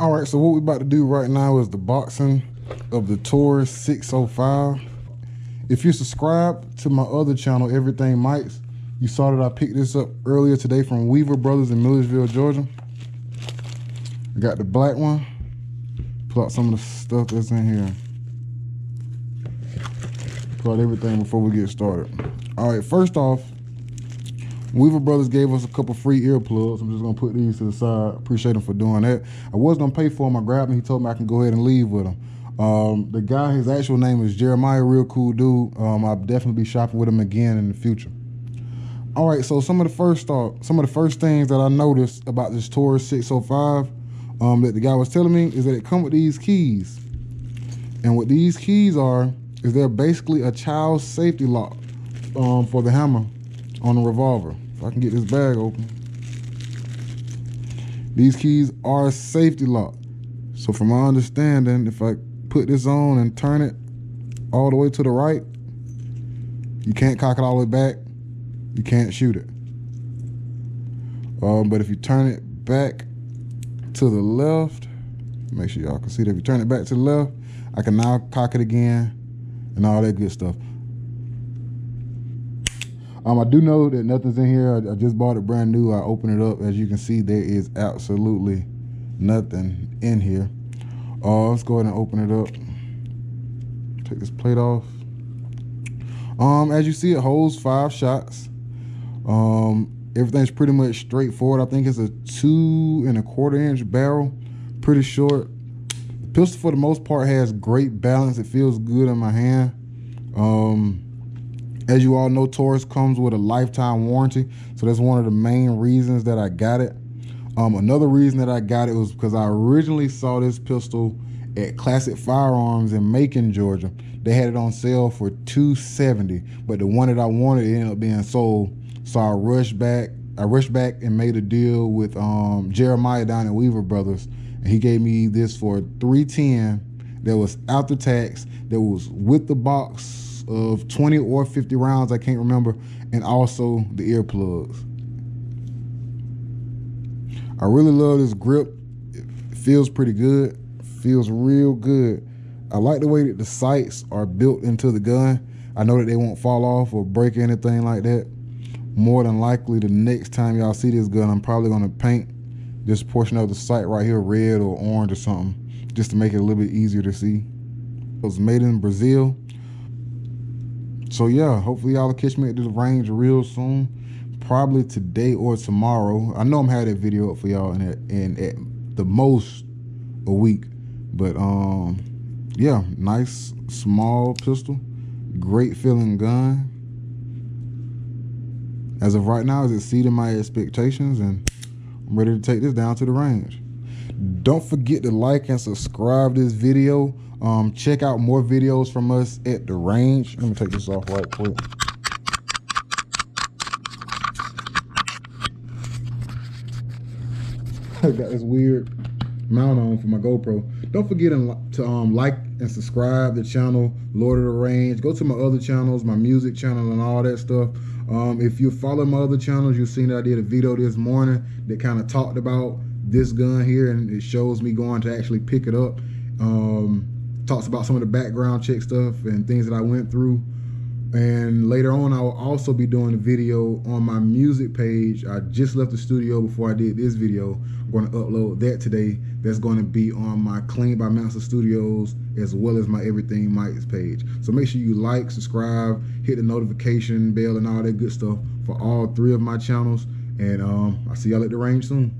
All right, so what we're about to do right now is the boxing of the Taurus 605. If you subscribe to my other channel, Everything Mike's, you saw that I picked this up earlier today from Weaver Brothers in Milledgeville, Georgia. I got the black one. Pull out some of the stuff that's in here. Pull out everything before we get started. All right, first off, Weaver Brothers gave us a couple free earplugs. I'm just gonna put these to the side. Appreciate them for doing that. I was gonna pay for them. I grabbed them. He told me I can go ahead and leave with them. Um, the guy, his actual name is Jeremiah. Real cool dude. Um, I'll definitely be shopping with him again in the future. All right, so some of the first uh, some of the first things that I noticed about this Taurus 605 um, that the guy was telling me is that it come with these keys, and what these keys are is they're basically a child safety lock um, for the hammer on the revolver. If I can get this bag open. These keys are safety lock. So from my understanding, if I put this on and turn it all the way to the right, you can't cock it all the way back. You can't shoot it. Um, but if you turn it back to the left, make sure y'all can see that. If you turn it back to the left, I can now cock it again and all that good stuff. Um, I do know that nothing's in here. I, I, just bought it brand new. I open it up. As you can see, there is absolutely nothing in here. Uh, let's go ahead and open it up. Take this plate off. Um, as you see, it holds five shots. Um, everything's pretty much straightforward. I think it's a two and a quarter inch barrel, pretty short. The pistol, for the most part, has great balance. It feels good in my hand. Um, as you all know, Taurus comes with a lifetime warranty. So that's one of the main reasons that I got it. Um, another reason that I got it was because I originally saw this pistol at Classic Firearms in Macon, Georgia. They had it on sale for 270 but the one that I wanted ended up being sold. So I rushed back. I rushed back and made a deal with um, Jeremiah down at Weaver Brothers, and he gave me this for 310. That was after tax. That was with the box of 20 or 50 rounds, I can't remember, and also the earplugs. I really love this grip. It feels pretty good. Feels real good. I like the way that the sights are built into the gun. I know that they won't fall off or break anything like that. More than likely, the next time y'all see this gun, I'm probably going to paint this portion of the sight right here red or orange or something just to make it a little bit easier to see. It was made in Brazil so yeah, hopefully y'all catch me at the range real soon. Probably today or tomorrow. I know I'm having that video up for y'all in at, in at the most a week. But um yeah, nice small pistol. Great feeling gun. As of right now, it's exceeding my expectations and I'm ready to take this down to the range. Don't forget to like and subscribe this video. Um, check out more videos from us at the range. Let me take this off right quick. I got this weird mount on for my GoPro. Don't forget to um, like and subscribe the channel, Lord of the Range. Go to my other channels, my music channel and all that stuff. Um, if you follow my other channels, you've seen that I did a video this morning that kind of talked about this gun here and it shows me going to actually pick it up. Um, talks about some of the background check stuff and things that I went through. And later on, I will also be doing a video on my music page. I just left the studio before I did this video. I'm going to upload that today. That's going to be on my Clean by Mansa Studios as well as my Everything Mikes page. So make sure you like, subscribe, hit the notification bell and all that good stuff for all three of my channels. And um, I'll see y'all at the range soon.